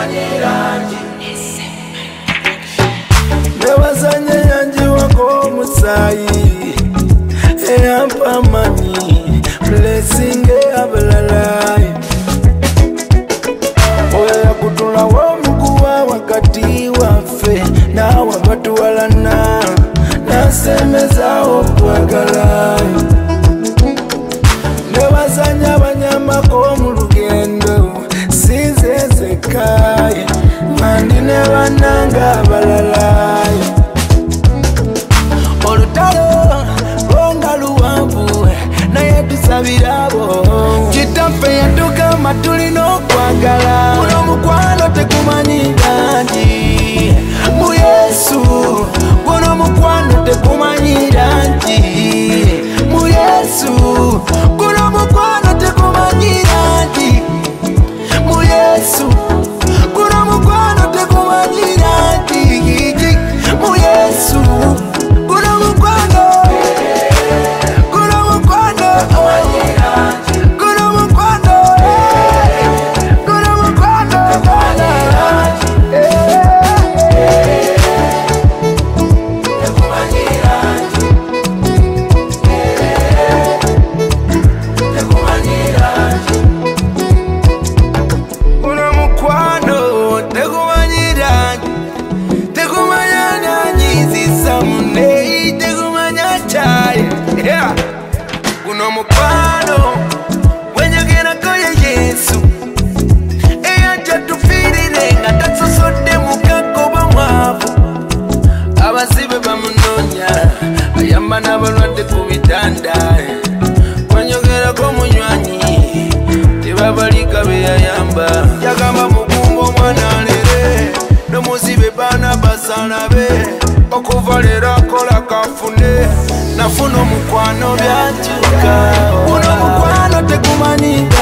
tekumanyiraki newazanye yanji wako omusayi eyampamanyi blessing eyabalalayi oyo yakutulawo omuguwa wakati waffe nawe batuwalana nasemezawo okwagalayo newazanya abanyamako sinzezekaye mandi ne bananga abalalayo olutalo lwonga luwanvu naye tusabirabo. Kitaffe yatukama tulina okwagala guno mukwano tekumanyira ayamba n'abalwadde ku bitanda gwenyogerako munywanyi tebabalika beyayamba yagamba mukumba omwana alere nomuzibe baana basalabe okuva leero akola kafune nafuna omukwano byakyuka guno mukwano tekumanyika